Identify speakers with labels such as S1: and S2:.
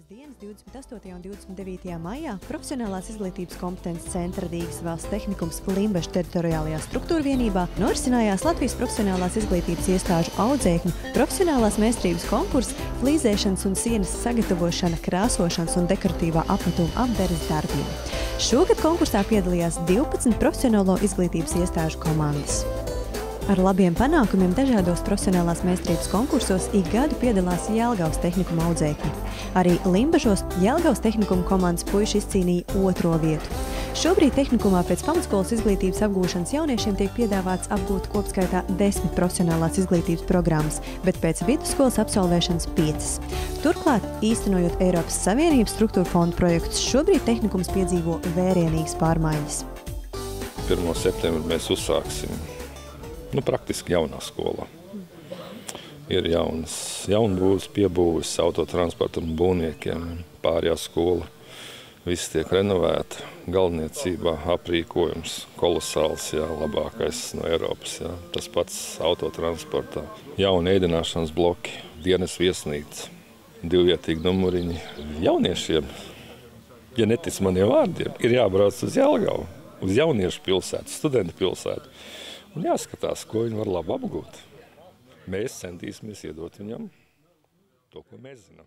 S1: Divas dienas, 28. un 29. maijā Profesionālās izglītības kompetences centra Rīgas valsts tehnikums Limbaša teritoriālajā struktūra vienībā norisinājās Latvijas profesionālās izglītības iestāžu audzēkņu profesionālās mēstrības konkurss flīzēšanas un sienas sagatavošana, krāsošanas un dekoratīvā apmetuma apberes darbiem. Šogad konkursā piedalījās 12 profesionālo izglītības iestāžu komandas. Ar labiem panākumiem dažādos profesionālās meistarības konkursos ik gadu piedalās Jēlgavas tehnikuma audzēkņi. Arī Limbažos Jēlgavas tehnikuma komandas puiši izcīnīja otro vietu. Šobrīd tehnikumā pēc pamatskolas izglītības apgūšanas jauniešiem tiek piedāvāts apgūt kopskaitā desmit profesionālās izglītības programmas, bet pēc vidusskolas absolvēšanas piecas. Turklāt, īstenojot Eiropas Savienības struktūra fondu projektus, šobrīd tehnikums piedzīvo vērienīgas pārmaiņas.
S2: 1. septembrī mēs uzsāksim nu, praktiski jaunā skolā. Ir jaunas jaunbūves, piebūves autotransportam un būvniekiem, pārējā skola. Viss tiek renovēta, galvniecībā aprīkojums kolosāls, jā, labākais no Eiropas. Jā. Tas pats autotransportā. Jauni ēdināšanas bloki, dienas viesnīca, divvietīgi numuriņi. Jauniešiem, ja netic maniem vārdiem, ir jābrauc uz Jelgavu, uz jauniešu pilsētu, studentu pilsētu. Un jāskatās, ko viņi var labi apgūt. Mēs centīsimies iedot viņam to, ko mēs zinām.